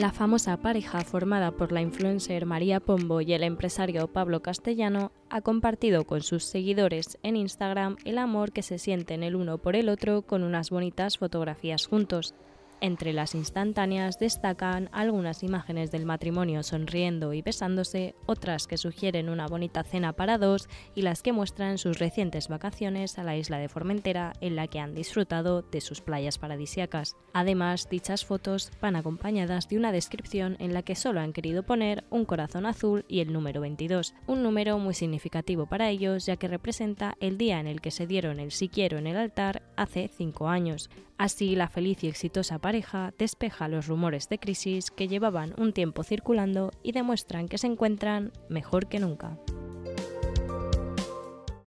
La famosa pareja formada por la influencer María Pombo y el empresario Pablo Castellano ha compartido con sus seguidores en Instagram el amor que se sienten el uno por el otro con unas bonitas fotografías juntos. Entre las instantáneas destacan algunas imágenes del matrimonio sonriendo y besándose, otras que sugieren una bonita cena para dos y las que muestran sus recientes vacaciones a la isla de Formentera en la que han disfrutado de sus playas paradisiacas. Además, dichas fotos van acompañadas de una descripción en la que solo han querido poner un corazón azul y el número 22, un número muy significativo para ellos ya que representa el día en el que se dieron el si quiero en el altar hace cinco años. Así, la feliz y exitosa pareja despeja los rumores de crisis que llevaban un tiempo circulando y demuestran que se encuentran mejor que nunca.